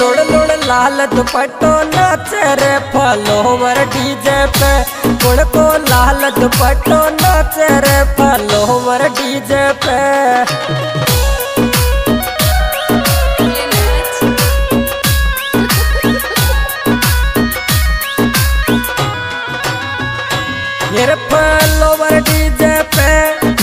लोड़ लोड़ लाल दुपट्टो नाच रे फलोवर डीजे पे। कुड़ को लाल दुपट्टो नाच रे फलोवर डीजे पे। मेरे फलोवर डीजे पे,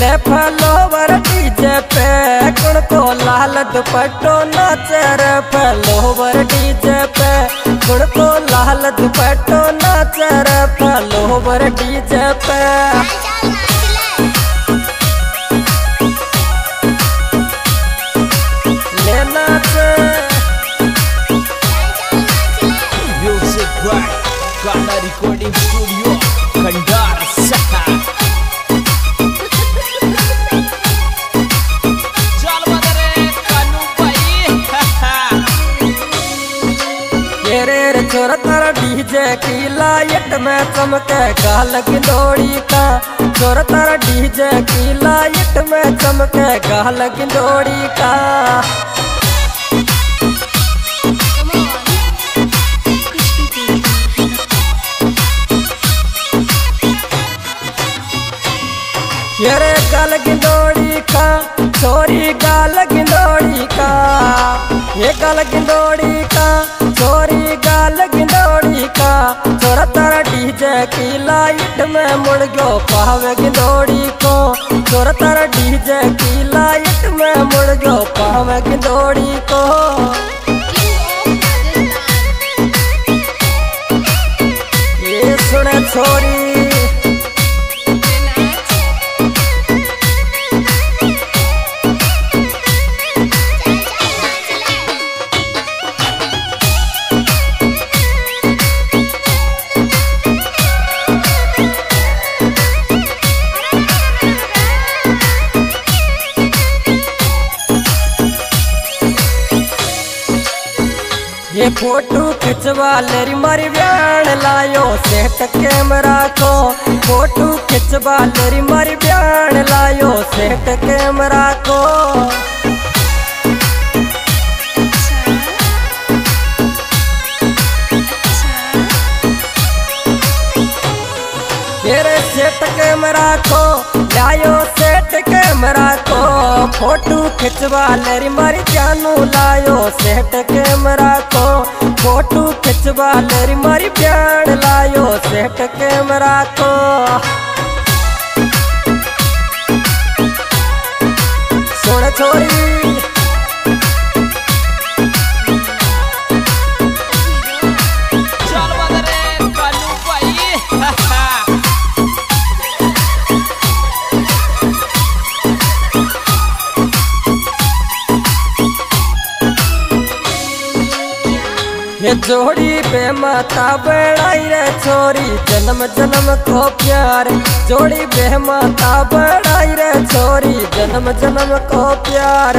ले फलोवर डीजे पे। कुड़ को लाल दुपट्टो पटो नचर फलोबर डीज पेना रिकॉर्डिंग डीजे की लाइट में चमके गाल गिंदोड़ी का छोरा तारा डीजे की लाइट में चमके गाल का। ये रे गाल गिंदोड़ी का छोरी गाल गिंदोड़ी का, ये गाल गिंदोड़ी का। छोरी गाल गिंदोड़ी का। छोरा तारा डीजे की लाइट में मुड़ गयो। पावे गिंदोड़ी को। छोरा तारा डीजे की लाइट में मुड़ गयो। पावे गिंदोड़ी को। ये सुने छोरी खिंचवा लेरी मारी ब्यान लायो। सेट कैमरा को फ़ोटो खिंचवा लेरी मारी ब्यान लायो। सेट कैमरा को। तेरे सेट कैमरा को लायो। सेट कैमरा को फ़ोटो खिंचवा लेरी मारी जानू लायो। सेट कैमरा को फ़ोटो खिंचवा तेरी मारी ब्यान लायो सेट कैमरा को। सुन छोरी। चल बदरे कानू भाई। ये जोड़ी पे माता बड़ाई रे छोरी। जन्म जन्म को प्यार। जोड़ी पे माता बड़ाई रे छोरी। जन्म जन्म को प्यार।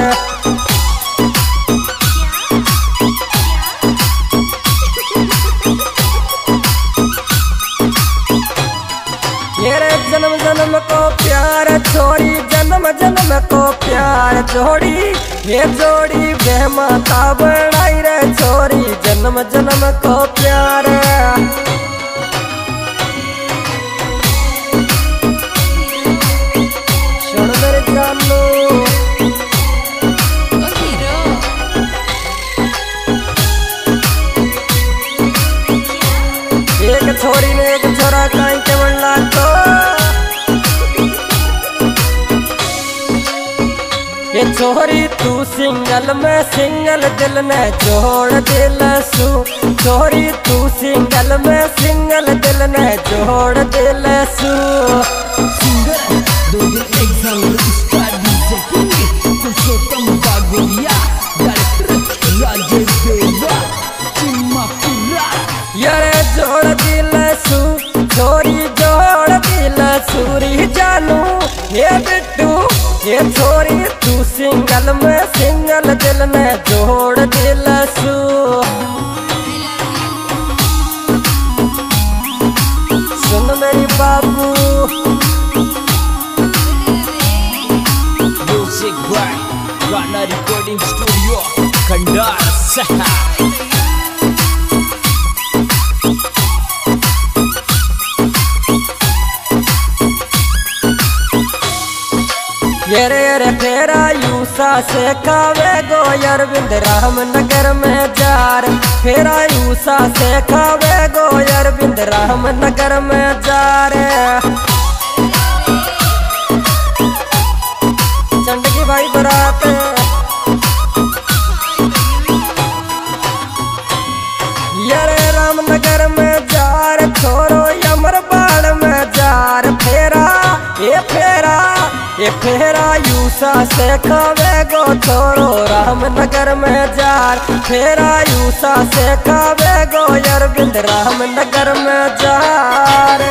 ये रे जन्म जन्म को प्यार। छोरी, जन्म जन्म को प्यार। जोड़ी ये जोड़ी बे माता बड़ाई रे छोरी जन्म जन्म को प्यार। एक छोरी ने एक छोरा काई के बनला तो ये छोरी तू सिंगल, में सिंगल, दिल ने जोड़ दिल सू छोरी, तू सिंगल, में सिंगल, दिल ने जोड़ दिल सू जोड़ दिल सूरी जानू, ये बिट्टू, ये छोरी, तू सिंगल, में दिल में यूसा से खावे गो अरविंद रामनगर में जार। फिर आयू सा से खावे गो अरविंद रामनगर में जार। चंडकी भाई बरात। ये फेरा यूसा से खावे गो छोरो रामनगर में जार। फेरा यूसा से खावे गो अरविंद रामनगर में जार।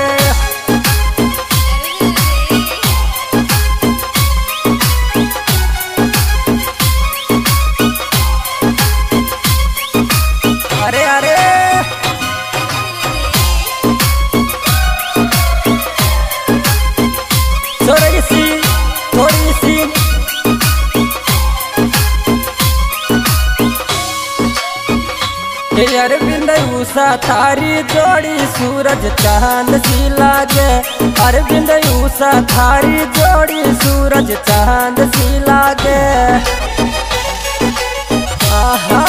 अरविंद उषा, थारी जोड़ी सूरज चाँद सी लागे अरविंद उषा, थारी जोड़ी सूरज चाँद सी लागे आहा।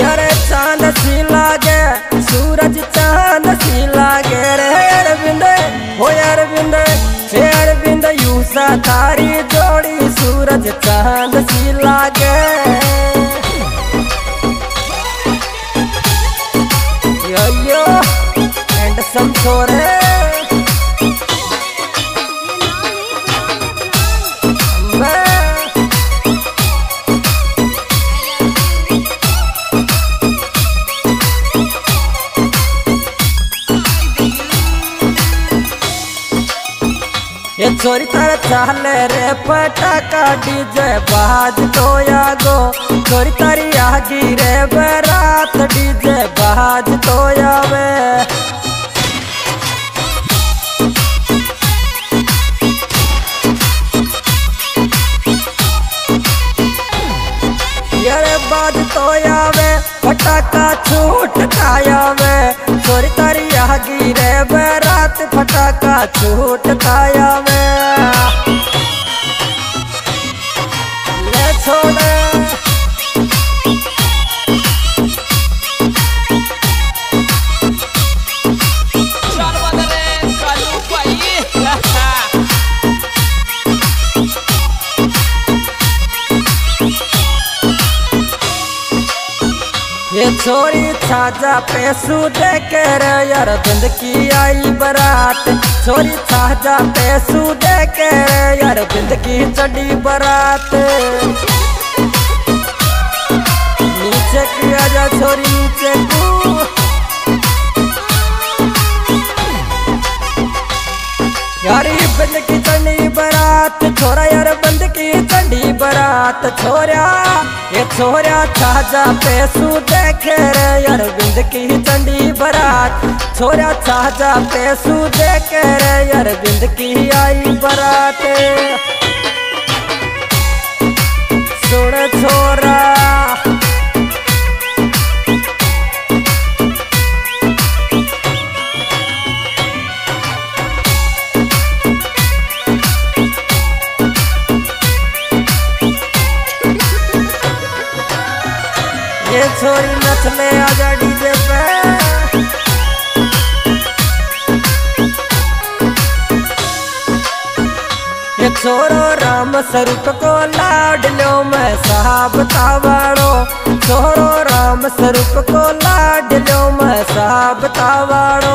यारे चाँद सी लागे सूरज चाँद सी लागे रे अरविंद हो अरविंद तारी जोड़ी सूरज चाँद सी लागे। चोरी तारा चाले रे पटाका डीजे बाज तो यागो। चोरी तारी आगी रे बरात डीजे बाज तो बरात फटाका छूट खाया ले छाजा पैसू दे के रे यार बंद की आई बरात। छोरी छाजा पैसू दे के रे यार बंद की चढ़ी बरात। नीचे की आजा छोरी, नीचे तू। यारी बंद की चंडी बरात। छोरा यार बंद की चंडी बरात। छोरा ये छोरा छाजा पैसू देखे रे अरविंद की चंडी बरात। छोरा छाजा पैसू देखे रे अरविंद की आई बरात। सुन छोरा छोरो, राम स्वरूप को लाड लो मैं साहब तावाड़ो। छोरो, राम स्वरूप को लाड लो मैं साहब तावाड़ो।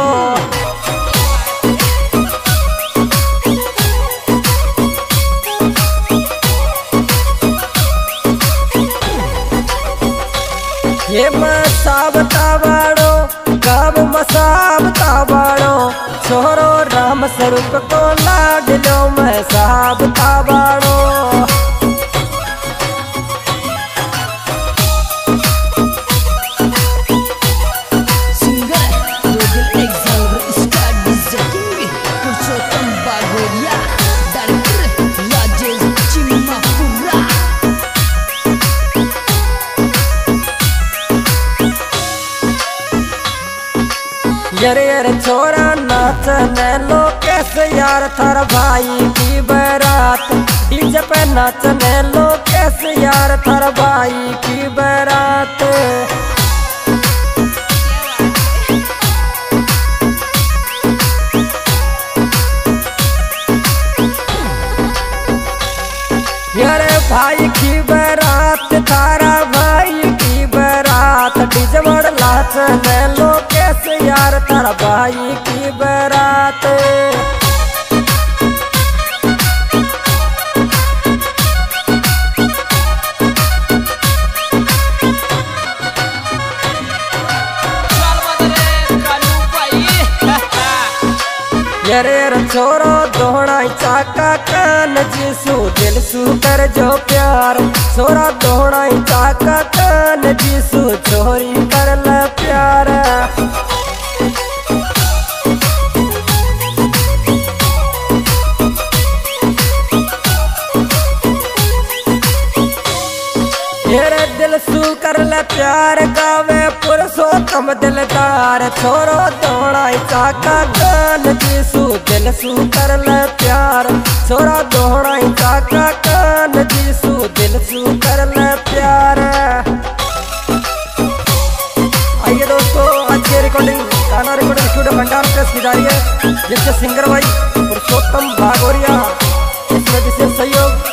ये मसाब तावाड़ो गाब मसाब तावाड़ो। राम स्वरूप को लाड लो मैं साहब तावाड़ो सिंगर Global Exile Star लो कैसे यार, थार भाई की बरात। डीजे पे नाचने कैसे यार, थार भाई की बरात। भाई की बरात, थारा भाई की बरात। डीजे बड़ नाचने लो यार थारा भाई की बरात। यरे छोरो दोहणाई चाका कान जीसू दिल सू कर जो प्यार। छोरा दोहणाई चाका कान जीसू छोरी कर ले प्यार गावे, पुरुषोत्तम दिलदार छोरो दोहणाई चाका कान जीसू दिल सू कर ले प्यार छोरा दोहणाई चाका कान जीसू दिल सू कर ले प्यार। आइए दोस्तों, आज की रिकॉर्डिंग गाना रिकॉर्डिंग स्टूडियो भंडार प्रेस की जा रही है। जिसके सिंगर भाई, पुरुषोत्तम भागोरिया, इसमें विशेष सहयोग